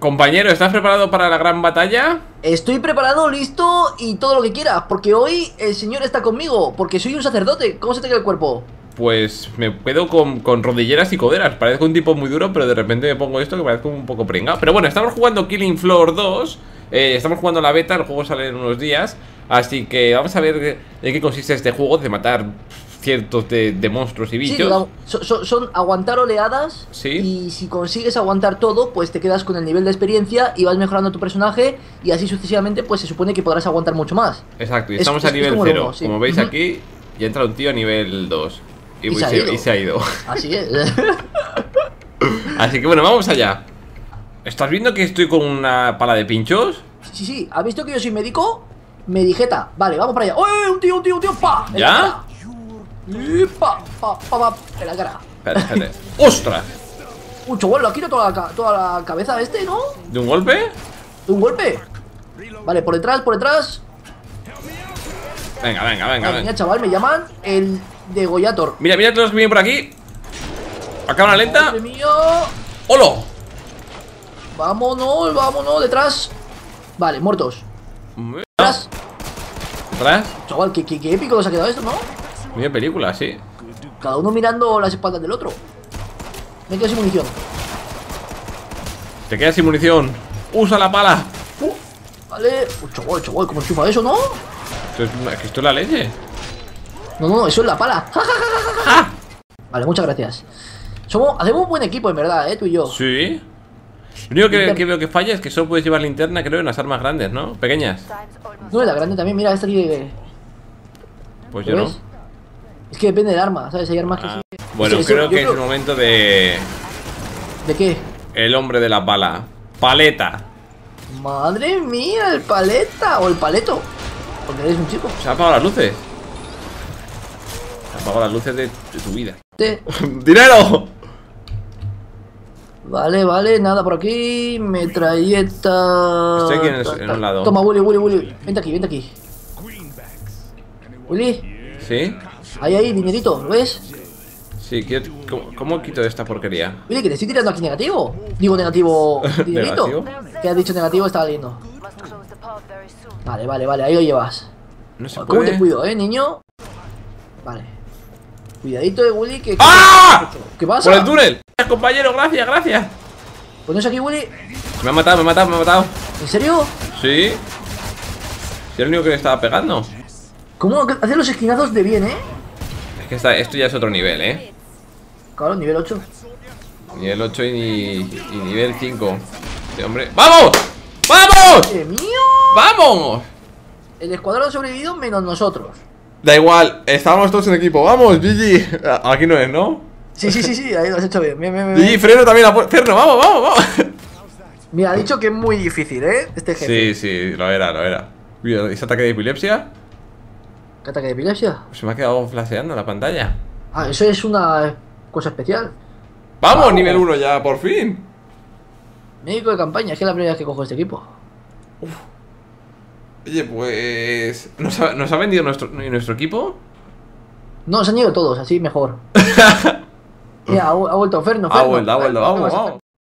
Compañero, ¿estás preparado para la gran batalla? Estoy preparado, listo y todo lo que quieras, porque hoy el señor está conmigo, porque soy un sacerdote. ¿Cómo se te queda el cuerpo? Pues me quedo con, con rodilleras y coderas. Parezco un tipo muy duro, pero de repente me pongo esto que parezco un poco pringado. Pero bueno, estamos jugando Killing Floor 2. eh, estamos jugando la beta, el juego sale en unos días. Así que vamos a ver de, qué consiste este juego, de matar cientos de, de monstruos y Sí, bichos. digamos, so- so- son aguantar oleadas Sí. y si consigues aguantar todo, pues te quedas con el nivel de experiencia y vas mejorando tu personaje y así sucesivamente, pues se supone que podrás aguantar mucho más. Exacto, y Es- estamos es- a nivel como el 0. uno, sí. Como veis aquí, ya entra un tío a nivel 2. Y, Y y se ha ido. Así es. Así que bueno, vamos allá. ¿Estás viendo que estoy con una pala de pinchos? sí, sí, ¿has visto que yo soy médico? Medijeta. Vale, vamos para allá. ¡Uy, un tío, un tío, un tío! ¡Pa! ¿Ya? Y pa, pa, pa, pa, en la cara. Espera, espérate. ¡Ostras! Un chaval, le quita toda la, toda la cabeza a este, ¿no? ¿De un golpe? De un golpe. Vale, por detrás, por detrás. Venga, venga, venga, venga. mía, chaval, me llaman el degollator. Mira, mira todos los que vienen por aquí. Acá una lenta. Madre mía. ¡Holo! Vámonos, vámonos, detrás. Vale, muertos. Detrás. ¿Atrás? Chaval, qué, qué, qué épico nos ha quedado esto, ¿no? Mira película, sí. Cada uno mirando las espaldas del otro. Me quedo sin munición. Te quedas sin munición. Usa la pala. Uh, vale. Uh, chaval, chaval, ¿cómo chupa eso, no? Esto es, que esto es la leche. No, no, no, eso es la pala. Ja, ja, ja, ja, ja, ja. Vale, muchas gracias. Somos, hacemos un buen equipo, en verdad, ¿eh? Tú y yo. Sí. Lo único que, veo que falla es que solo puedes llevar linterna, creo, en las armas grandes, ¿no? Pequeñas. No, y la grande también, mira, esta aquí. Pues ¿lo yo no. Es que depende del arma, ¿sabes? Hay armas que Ah, sí. Bueno, creo que es el momento de. ¿De qué? El hombre de la pala. Paleta. Madre mía, el paleta o el paleto. Porque eres un chico. Se han apagado las luces. Se han apagado las luces de, de tu vida. Te- ¡Dinero! Vale, vale, nada por aquí. Metralleta. Estoy aquí en el- en un lado. Toma, Willy, Willy, Willy. Vente aquí, vente aquí. Willy, ¿Sí? ahí, ahí, dinerito, ¿lo ves? Sí, quiero- ¿cómo, cómo quito esta porquería? Willy, que te estoy tirando aquí negativo. Digo negativo, dinerito. ¿Negativo? ¿Qué has dicho negativo? Estaba leyendo. Vale, vale, vale, ahí lo llevas. No se ¿Cómo puede. te cuido, eh, niño? Vale. Cuidadito de Willy, que. ¡Ah! ¿Qué pasa? ¡Por el túnel! Compañero, gracias, gracias. ¿Pones aquí, Willy? Me ha matado, me ha matado, me ha matado. ¿En serio? Sí. Sí, el único que le estaba pegando. ¿Cómo hacer los esquinazos de bien, eh? Es que esta- esto ya es otro nivel, ¿eh? Claro, nivel 8. Nivel 8 y, y nivel 5. Este hombre. ¡Vamos! ¡Vamos! ¡Dios mío! ¡Vamos! El escuadrón ha sobrevivido menos nosotros. Da igual, estábamos todos en equipo. ¡Vamos, Gigi! Aquí no es, ¿no? Sí, sí, sí, sí, ahí lo has hecho bien. Bien, bien, bien, Gigi, freno también. a Freno, vamos, vamos, vamos. Mira, ha dicho que es muy difícil, ¿eh? Este Sí, jefe. sí, lo era, lo era. Mira, ¿Ese ataque de epilepsia? ¿Qué ataque de epilepsia? Se me ha quedado flasheando la pantalla. Ah, eso es una cosa especial. ¡Vamos, Vamos. nivel 1 ya, por fin! Médico de campaña, es que es la primera vez que cojo este equipo. Oye, pues. ¿Nos ha, nos ha vendido nuestro, nuestro equipo? No, se han ido todos, así mejor. Mira, ha, ha vuelto Ferno, Ha Ferno. vuelto, ha vuelto, ¿Qué vamos, vamos.